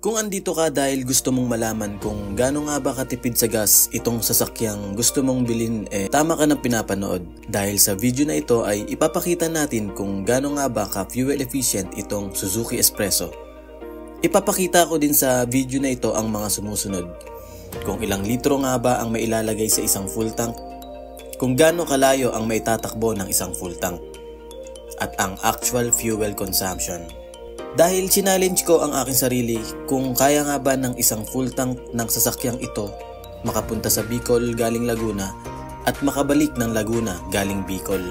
Kung andito ka dahil gusto mong malaman kung gaano nga ba katipid sa gas itong sasakyang gusto mong bilhin eh tama ka ng pinapanood. Dahil sa video na ito ay ipapakita natin kung gaano nga ba ka fuel efficient itong Suzuki Espresso. Ipapakita ko din sa video na ito ang mga sumusunod. Kung ilang litro nga ba ang mailalagay sa isang full tank, kung gaano kalayo ang maitatakbo ng isang full tank, at ang actual fuel consumption. Dahil challenge ko ang aking sarili kung kaya nga ba ng isang full tank ng sasakyang ito makapunta sa Bicol galing Laguna at makabalik ng Laguna galing Bicol.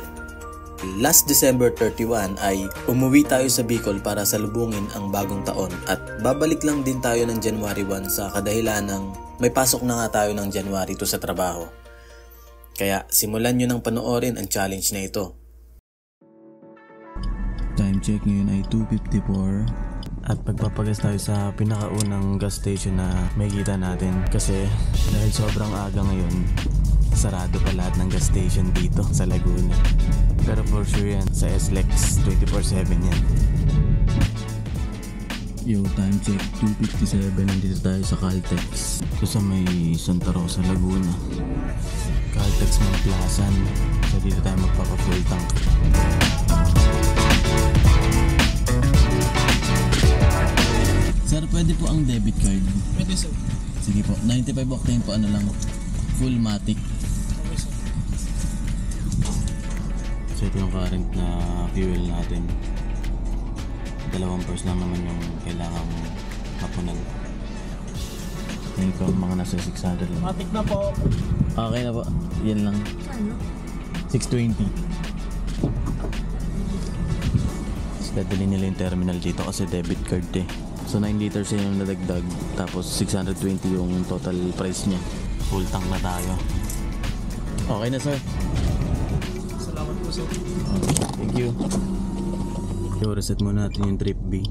Last December 31 ay umuwi tayo sa Bicol para salubungin ang bagong taon at babalik lang din tayo ng January 1 sa kadahilan ng may pasok na nga tayo ng January 2 sa trabaho. Kaya simulan nyo ng panoorin ang challenge na ito. Time check ngayon ay 2.54 at pagpapagas tayo sa pinakaunang gas station na makikita natin. Kasi dahil sobrang aga ngayon sarado pa lahat ng gas station dito sa Laguna. Pero for sure yan sa SLEX 24-7 yan. Yo, time check 2.57 nandito tayo sa Caltex. Ito sa may Santa Rosa, Laguna. Caltex Mount Plasan so dito tayo magpapa-full tank Sir, pwede po ang debit card. Pwede sir. Sige po, 95 octane po ano lang. Full matic. Okay sir. So ito yung current na fuel natin. Dalawang purse lang naman yung kailangan mapunan. Ngayon ko mga nasa 600 lang. Matik na po. Okay na po. Yan lang. 620. Tapos dadali nila yung terminal dito kasi debit card eh. So 9 liters yun yung nadagdag. Tapos 620 yung total price niya. Full tank na tayo. Okay na sir. Salamat po sir. Thank you. So, reset muna natin yung trip B.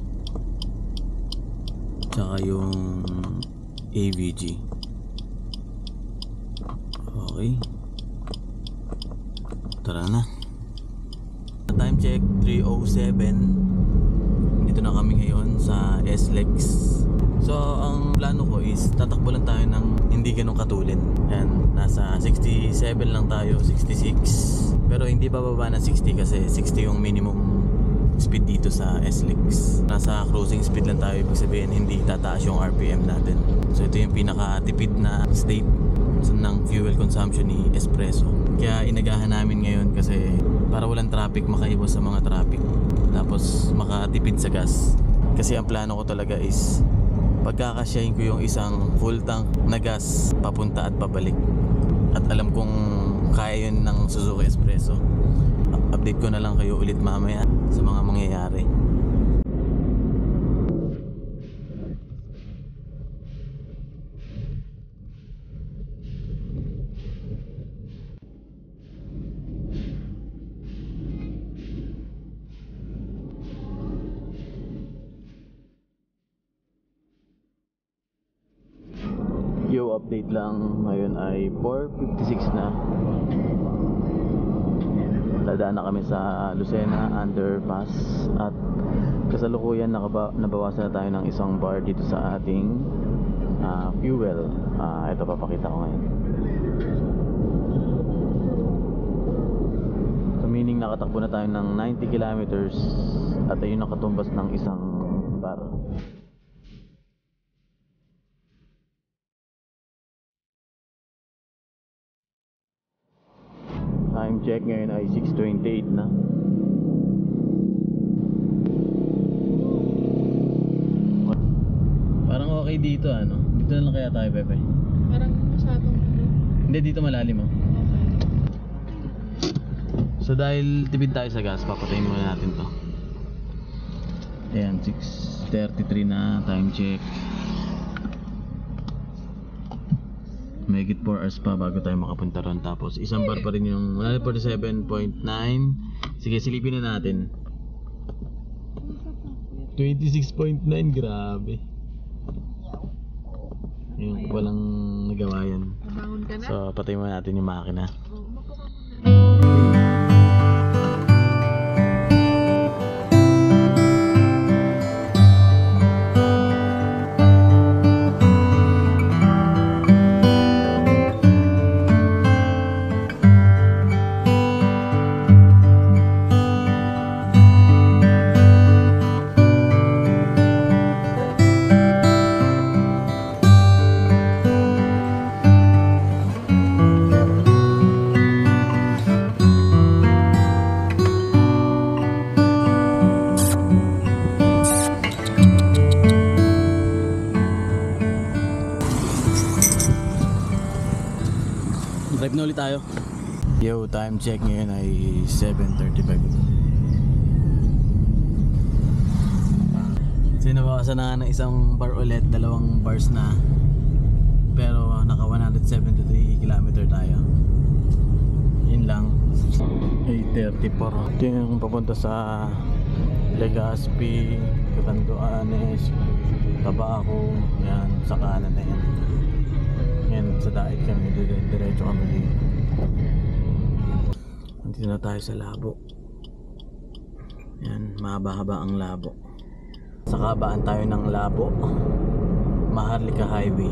Tsaka yung AVG. Okay. Tara na. Time check 307. Dito na kami ngayon sa SLEX. So, ang plano ko is tatakbo lang tayo ng hindi ganun katulin. Yan, nasa 67 lang tayo, 66. Pero hindi bababa ng 60 kasi 60 yung minimum speed dito sa SLEX. Nasa cruising speed lang tayo, ibig sabihin hindi tataas yung RPM natin. So ito yung pinaka-tipid na state ng fuel consumption ni Espresso. Kaya inagahan namin ngayon kasi para walang traffic, makaiwas sa mga traffic. Tapos makatipid sa gas. Kasi ang plano ko talaga is pagkakasyahin ko yung isang full tank na gas papunta at pabalik. At alam kong kaya yun ng Suzuki Espresso. Update ko na lang kayo ulit mamaya sa mga mangyayari. Update lang. Ngayon ay 4.56 na. Dadaan na kami sa Lucena Underpass at kasalukuyan nakaba, nabawasan na tayo ng isang bar dito sa ating ah, fuel. Ah, ito papakita ko ngayon. So meaning nakatakbo na tayo ng 90 kilometers at ayun nakatumbas ng isang bar. Check ngayon ay 6.28 na. Parang okay dito ano. Dito na lang kaya tayo, Pepe. Parang masyadong ano. Hindi dito malalim oh. Okay. So dahil tipid tayo sa gas, papatayin muna natin to. Ayan, 6.33 na, time check. Mahigit 4 hours pa bago tayo makapunta ron. Tapos isang bar pa rin yung 147.9. Sige, silipin na natin. 26.9, grabe. Yung walang nagawa yan. So, patay muna natin yung makina. Ulit tayo. Yo, time check ngayon ay 7.35. Sinabawasan na ng isang bar ulit, dalawang bars na. Pero naka 173 kilometer tayo. Yun lang. 8.34. Ito yung papunta sa Legazpi, Catanduanes, Tabaco, yan, sa kanan na yan. Yan, sa dait kami, dire- diretso kami dito. Dito na tayo sa Labo. Yan, mahaba-haba ang Labo. Sa kabaan tayo ng Labo, Maharlika Highway.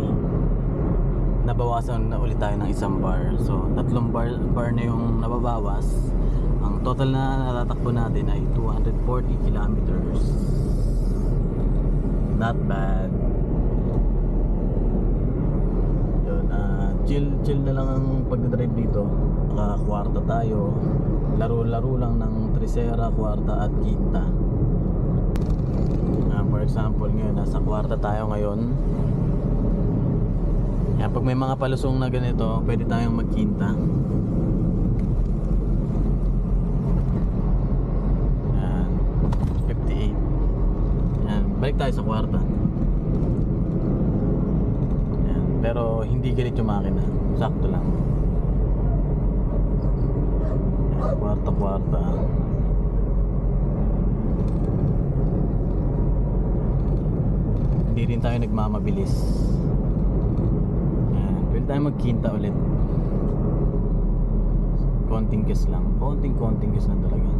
Nabawasan na ulit tayo ng isang bar. So, tatlong bar, bar na yung nababawas. Ang total na natatakbo natin ay 240 kilometers. Not bad. Yun, ah, chill, chill na lang ang pagdadrive dito. Nakakwarta tayo. Laro-laro lang ng Trisera, kwarta at quinta. Ah, for example, ngayon, nasa kwarta tayo ngayon. Yan, pag may mga palusong na ganito, pwede tayong magkinta. Yan, 58. Yan, balik tayo sa kwarta. Yan, pero hindi galit yung makina. Sakto lang. Kwarta kwarta. Hindi rin tayo nagmamabilis. Yan, pwede tayo magkinta ulit. Konting gas lang. Konting konting gas lang talaga.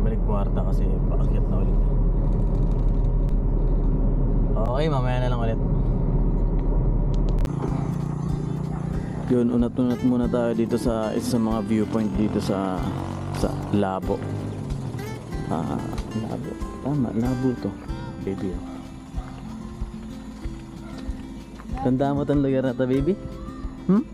Balik kwarta kasi paakyat na ulit. Okay, mamaya na lang ulit. Yun, unat-unat muna tayo dito sa isa sa mga viewpoint dito sa sa Labo. Ah, Labo. Tama, Labo to. Baby. Tanda mo tang lugar na to, baby? Hmm?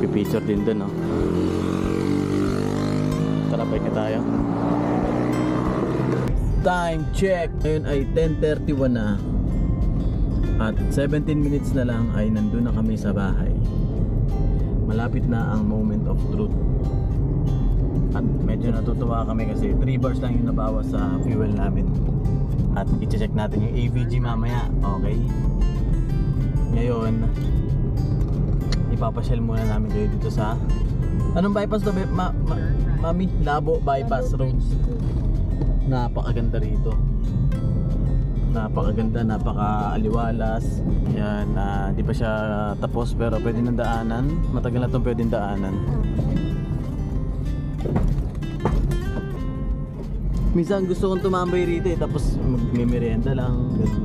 Nagpipicture din dun, no? Tara, bike na tayo. Time check! Ngayon ay 10.31 na. At 17 minutes na lang ay nandun na kami sa bahay. Malapit na ang moment of truth. At medyo natutuwa kami kasi 3 bars lang yung nabawas sa fuel namin. At i-check natin yung AVG mamaya, okay? Ngayon, ipapasyal muna namin kayo dito sa Anong bypass to? Ma, ma, mami, Labo Bypass Road. Napakaganda rito. Napakaganda, napakaaliwalas. Yan, ah, di pa siya tapos pero pwede nang daanan. Matagal na itong pwedeng daanan. Minsan gusto kong tumambay rito eh, tapos magmimerienda lang. ganun.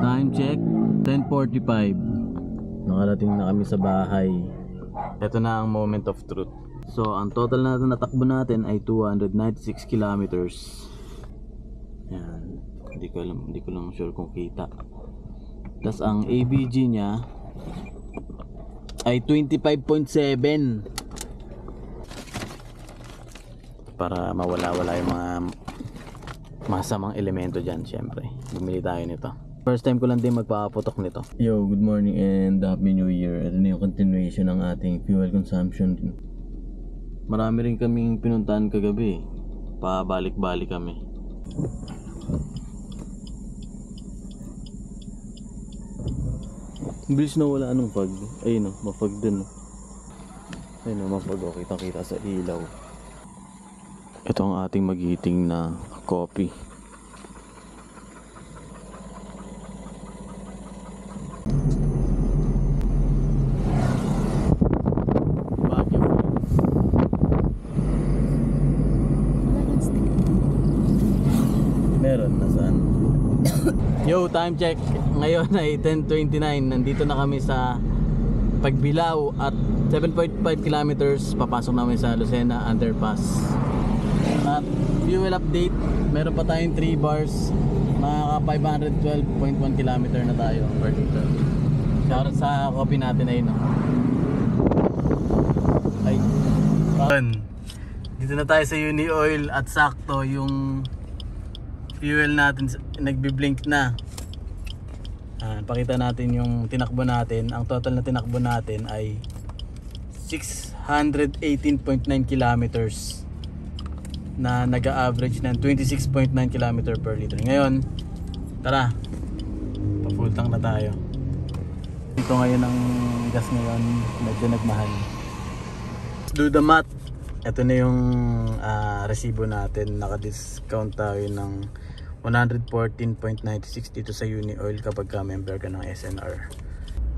Time check, 10.45. Nakarating na kami sa bahay. Ito na ang moment of truth. So, ang total na natakbo natin ay 296 kilometers. Yan. Hindi ko alam, hindi ko lang sure kung kita. Tapos ang ABG niya ay 25.7 para mawala-wala yung mga masamang elemento dyan syempre bumili tayo nito first time ko lang din magpapaputok nito. Yo good morning and happy new year. Ito na yung continuation ng ating fuel consumption. Marami rin kaming pinuntahan kagabi. Pabalik-balik kami. Bilis na wala anong fog. Ayun o mafog din. Ayun o mafog. O kitang kita sa ilaw. Ito ang ating magiting na coffee. Yo, time check. Ngayon ay 10.29. Nandito na kami sa Pagbilao at 7.5 kilometers papasok namin sa Lucena Underpass. At fuel update, meron pa tayong 3 bars Mga 512.1 kilometer na tayo per liter. Shoutout sa coffee natin ay no. Ay. Dito na tayo sa Uni Oil at sakto yung fuel natin nagbi-blink na. Ah, pakita natin yung tinakbo natin. Ang total na tinakbo natin ay 618.9 kilometers na nag-average ng 26.9 km per liter. Ngayon, tara, pa-full tank na tayo. Ito ngayon ang gas ngayon, medyo nagmahal. Let's do the math. Ito na yung ah, resibo natin. Naka-discount tayo ng 114.96 dito sa Uni Oil kapag ka member ka ng SNR.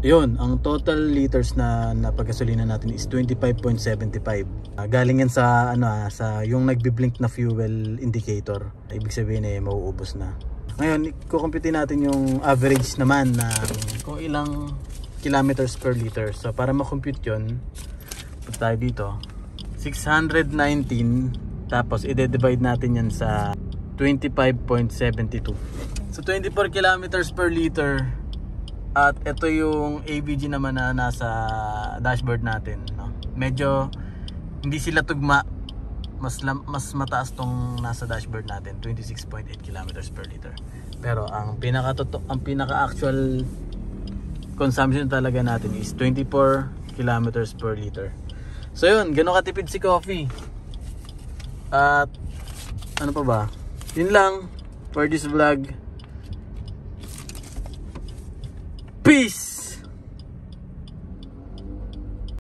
Yun, ang total liters na napagasolina natin is 25.75. Ah, galing yan sa ano ah, sa yung nagbi-blink na fuel indicator. Ibig sabihin eh mauubos na. Ngayon, kukumpute natin yung average naman na kung ilang kilometers per liter. So para ma-compute 'yon, punta tayo dito. 619 tapos i-divide natin yan sa 25.72. So 24 kilometers per liter at ito yung ABG naman na nasa dashboard natin. No? Medyo hindi sila tugma. Mas, mas mataas tong nasa dashboard natin, 26.8 kilometers per liter. Pero ang pinaka ang pinaka actual consumption talaga natin is 24 kilometers per liter. So yun, gano'n katipid si coffee. At ano pa ba? Yun lang for this vlog. Peace!